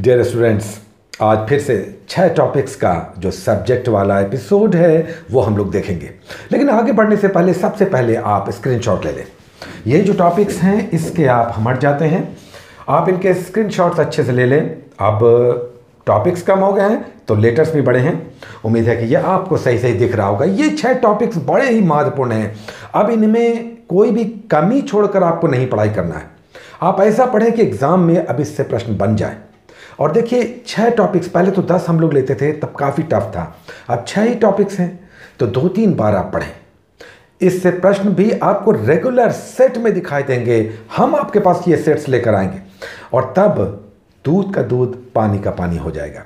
Dear students आज फिर से छह टॉपिक्स का जो सब्जेक्ट वाला एपिसोड है, वो हम लोग देखेंगे। लेकिन आगे बढ़ने से पहले, सबसे पहले आप स्क्रीनशॉट ले लें। ये जो टॉपिक्स हैं, इसके आप हट जाते हैं। आप इनके स्क्रीनशॉट्स अच्छे से ले लें। अब टॉपिक्स कम हो गए हैं तो लेटर्स भी बड़े हैं। उम्मीद है कि ये आपको सही सही दिख रहा होगा। ये छह टॉपिक्स बड़े ही महत्वपूर्ण हैं। अब इनमें कोई भी कमी छोड़कर आपको नहीं पढ़ाई करना है। आप ऐसा पढ़ें कि एग्ज़ाम में अब इससे प्रश्न बन जाए। और देखिए छः टॉपिक्स पहले तो दस हम लोग लेते थे, तब काफ़ी टफ था। अब छः ही टॉपिक्स हैं तो दो तीन बार आप पढ़ें। इससे प्रश्न भी आपको रेगुलर सेट में दिखाई देंगे। हम आपके पास ये सेट्स लेकर आएँगे। और तब दूध का दूध, पानी का पानी हो जाएगा।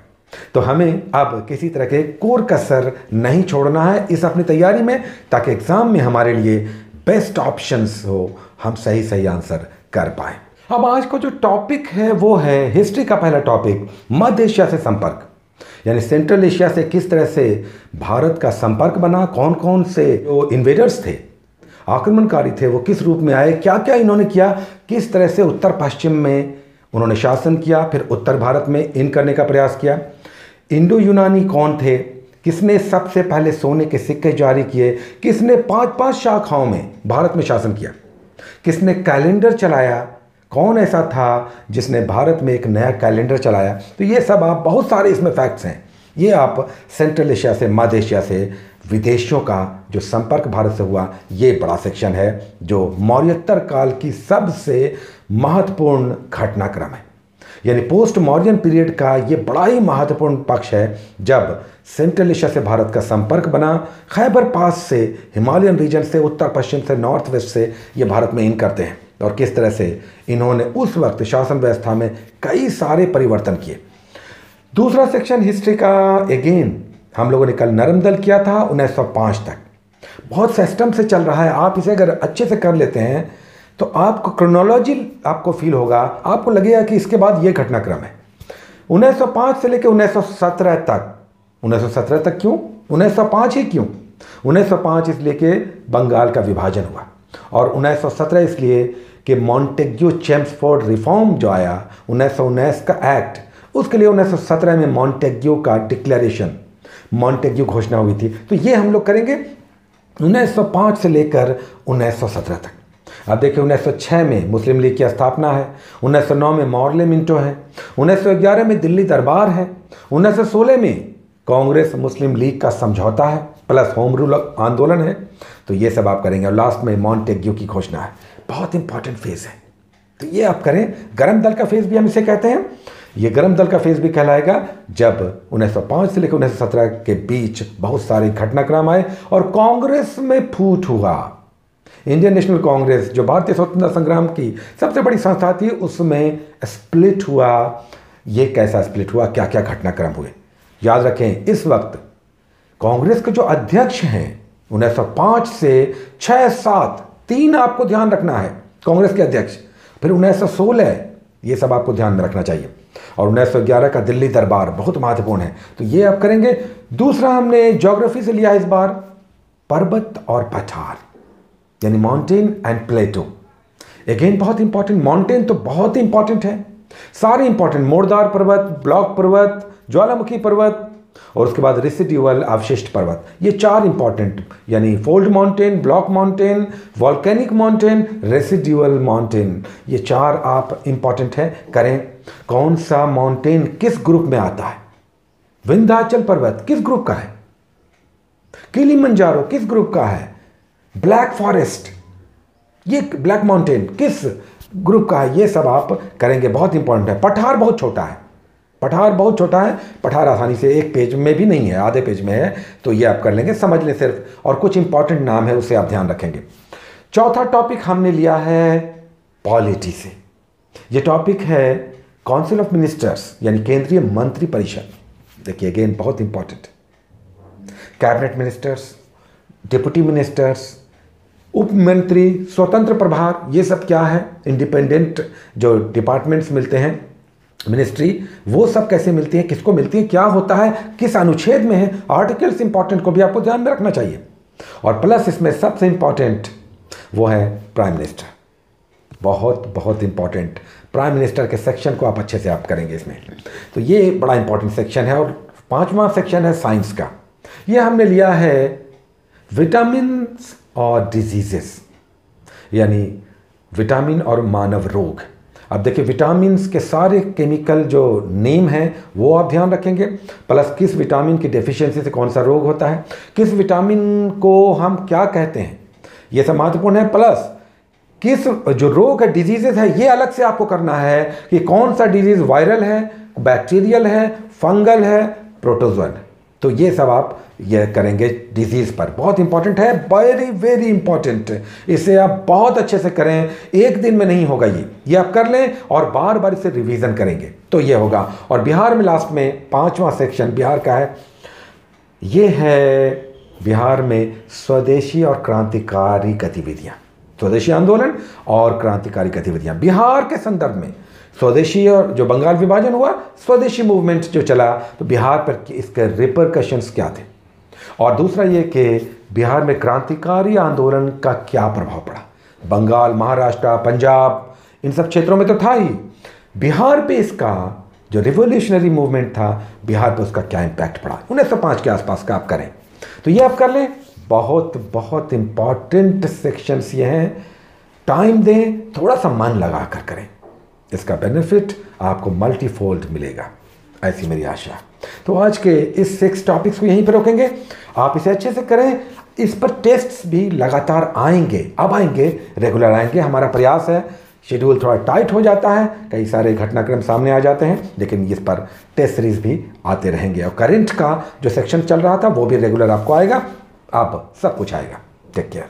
तो हमें अब किसी तरह के कोर कसर नहीं छोड़ना है इस अपनी तैयारी में, ताकि एग्ज़ाम में हमारे लिए बेस्ट ऑप्शंस हो, हम सही सही आंसर कर पाएँ। अब आज का जो टॉपिक है, वो है हिस्ट्री का पहला टॉपिक मध्य एशिया से संपर्क। यानी सेंट्रल एशिया से किस तरह से भारत का संपर्क बना कौन कौन से जो इन्वेडर्स थे, आक्रमणकारी थे, वो किस रूप में आए क्या क्या इन्होंने किया, किस तरह से उत्तर पश्चिम में उन्होंने शासन किया, फिर उत्तर भारत में इन करने का प्रयास किया। इंडो यूनानी कौन थे, किसने सबसे पहले सोने के सिक्के जारी किए, किसने पाँच पाँच शाखाओं में भारत में शासन किया, किसने कैलेंडर चलाया कौन ऐसा था जिसने भारत में एक नया कैलेंडर चलाया? तो ये सब आप, बहुत सारे इसमें फैक्ट्स हैं। ये आप सेंट्रल एशिया से मध्य एशिया से विदेशियों का जो संपर्क भारत से हुआ, ये बड़ा सेक्शन है, जो मौर्योत्तर काल की सबसे महत्वपूर्ण घटनाक्रम है। यानी पोस्ट मॉर्यन पीरियड का ये बड़ा ही महत्वपूर्ण पक्ष है, जब सेंट्रल एशिया से भारत का संपर्क बना खैबर पास से हिमालयन रीजन से उत्तर पश्चिम से नॉर्थ वेस्ट से ये भारत में इन करते हैं। और किस तरह से इन्होंने उस वक्त शासन व्यवस्था में कई सारे परिवर्तन किए। दूसरा सेक्शन हिस्ट्री का एगेन हम लोगों ने कल नरम दल किया था 1905 तक। बहुत सिस्टम से चल रहा है, आप इसे अगर अच्छे से कर लेते हैं तो आपको क्रोनोलॉजी आपको फील होगा, आपको लगेगा कि इसके बाद ये घटनाक्रम है। 1905 से लेकर 1917 तक। 1917 तक क्यों? 1905 ही क्यों? 1905 इसलिए कि बंगाल का विभाजन हुआ। और 1917 इसलिए कि मॉन्टेग्यू चेम्सफोर्ड रिफॉर्म जो आया, उन्नीस सौ उन्नीस का एक्ट उसके लिए 1917 में मॉन्टेग्यू का डिक्लेरेशन मॉन्टेग्यू घोषणा हुई थी। तो ये हम लोग करेंगे 1905 से लेकर 1917 तक। अब देखिए 1906 में मुस्लिम लीग की स्थापना है 1909 में मॉर्ले मिंटो है 1911 में दिल्ली दरबार है 1916 में कांग्रेस मुस्लिम लीग का समझौता है। प्लस होम रूल आंदोलन है तो ये सब आप करेंगे। और लास्ट में मॉन्टेग्यू की घोषणा है। बहुत इंपॉर्टेंट फ़ेज़ है। तो ये आप करें। गर्म दल का फ़ेज़ भी हम इसे कहते हैं। ये गर्म दल का फ़ेज़ भी कहलाएगा जब 1905 से लेकर 1917 के बीच बहुत सारे घटनाक्रम आए और कांग्रेस में फूट हुआ। इंडियन नेशनल कांग्रेस, जो भारतीय स्वतंत्रता संग्राम की सबसे बड़ी संस्था थी, उसमें स्प्लिट हुआ। ये कैसा स्प्लिट हुआ? क्या क्या घटनाक्रम हुए? याद रखें, इस वक्त कांग्रेस के जो अध्यक्ष हैं 1905 से छः सात, तीन आपको ध्यान रखना है, कांग्रेस के अध्यक्ष। फिर 1916 ये सब आपको ध्यान में रखना चाहिए। और 1911 का दिल्ली दरबार बहुत महत्वपूर्ण है। तो ये आप करेंगे। दूसरा हमने ज्योग्राफी से लिया इस बार, पर्वत और पठार, यानी माउंटेन एंड प्लेटो अगेन बहुत इंपॉर्टेंट माउंटेन तो बहुत इंपॉर्टेंट है। सारे इंपॉर्टेंट मोरदार पर्वत, ब्लॉक पर्वत, ज्वालामुखी पर्वत और उसके बाद रेसिड्यूअल अवशिष्ट पर्वत। ये चार इंपॉर्टेंट यानी fold mountain block mountain volcanic mountain residual mountain ये चार आप इंपॉर्टेंट है, करें। कौन सा माउंटेन किस ग्रुप में आता है? विंध्याचल पर्वत किस ग्रुप का है? किली मंजारो किस ग्रुप का है? ब्लैक फॉरेस्ट, ये ब्लैक माउंटेन किस ग्रुप का है? ये सब आप करेंगे, बहुत इंपॉर्टेंट है। पठार बहुत छोटा है। पठार बहुत छोटा है, पठार आसानी से एक पेज में भी नहीं है, आधे पेज में है तो ये आप कर लेंगे, समझ लें सिर्फ़, और कुछ इंपॉर्टेंट नाम है, उसे आप ध्यान रखेंगे। चौथा टॉपिक हमने लिया है पॉलिटी से। ये टॉपिक है काउंसिल ऑफ़ मिनिस्टर्स यानी केंद्रीय मंत्री परिषद। देखिए अगेन बहुत important cabinet ministers deputy ministers उप मंत्री, स्वतंत्र प्रभार, ये सब क्या है? इंडिपेंडेंट जो डिपार्टमेंट्स मिलते हैं मिनिस्ट्री वो सब कैसे मिलती है, किसको मिलती है, क्या होता है, किस अनुच्छेद में है आर्टिकल्स इंपॉर्टेंट को भी आपको ध्यान में रखना चाहिए। और प्लस इसमें सबसे इंपॉर्टेंट वो है प्राइम मिनिस्टर बहुत बहुत इंपॉर्टेंट प्राइम मिनिस्टर के सेक्शन को आप अच्छे से आप करेंगे इसमें। तो ये बड़ा इंपॉर्टेंट सेक्शन है और पांचवा सेक्शन है साइंस का। ये हमने लिया है विटामिन और डिजीजेस यानी विटामिन और मानव रोग। अब देखिए विटामिन के सारे केमिकल जो नेम हैं, वो आप ध्यान रखेंगे। प्लस किस विटामिन की डेफिशिएंसी से कौन सा रोग होता है? किस विटामिन को हम क्या कहते हैं? ये सब महत्वपूर्ण है। प्लस किस जो रोग है डिजीजेज है, ये अलग से आपको करना है कि कौन सा डिज़ीज़ वायरल है बैक्टीरियल है फंगल है प्रोटोजोन तो ये सब आप ये करेंगे डिज़ीज़ पर। बहुत इंपॉर्टेंट है वेरी वेरी इंपॉर्टेंट इसे आप बहुत अच्छे से करें। एक दिन में नहीं होगा ये। ये आप कर लें और बार बार इसे रिवीजन करेंगे। तो ये होगा। और बिहार में लास्ट में पांचवा सेक्शन बिहार का है। ये है बिहार में स्वदेशी और क्रांतिकारी गतिविधियाँ। स्वदेशी आंदोलन और क्रांतिकारी गतिविधियाँ। बिहार के संदर्भ में स्वदेशी और जो बंगाल विभाजन हुआ, स्वदेशी मूवमेंट जो चला तो बिहार पर इसके रिपरकशंस क्या थे? और दूसरा ये कि बिहार में क्रांतिकारी आंदोलन का क्या प्रभाव पड़ा? बंगाल, महाराष्ट्र, पंजाब, इन सब क्षेत्रों में तो था ही। बिहार पे इसका जो रिवोल्यूशनरी मूवमेंट था, बिहार पे उसका क्या इम्पैक्ट पड़ा? उन्नीस सौ पाँच के आसपास का आप करें। तो ये आप कर लें। बहुत बहुत इंपॉर्टेंट सेक्शंस ये हैं। टाइम दें, थोड़ा सा मन लगा कर। करें इसका बेनिफिट आपको मल्टीफोल्ड मिलेगा। ऐसी मेरी आशा तो आज के इस सिक्स टॉपिक्स को यहीं पर रोकेंगे। आप इसे अच्छे से करें। इस पर टेस्ट्स भी लगातार आएँगे। अब आएँगे रेगुलर आएँगे। हमारा प्रयास है। शेड्यूल थोड़ा टाइट हो जाता है। कई सारे घटनाक्रम सामने आ जाते हैं। लेकिन इस पर टेस्ट सीरीज़ भी आते रहेंगे। और करंट का जो सेक्शन चल रहा था, वो भी रेगुलर आपको आएगा। आप सब कुछ आएगा। Take care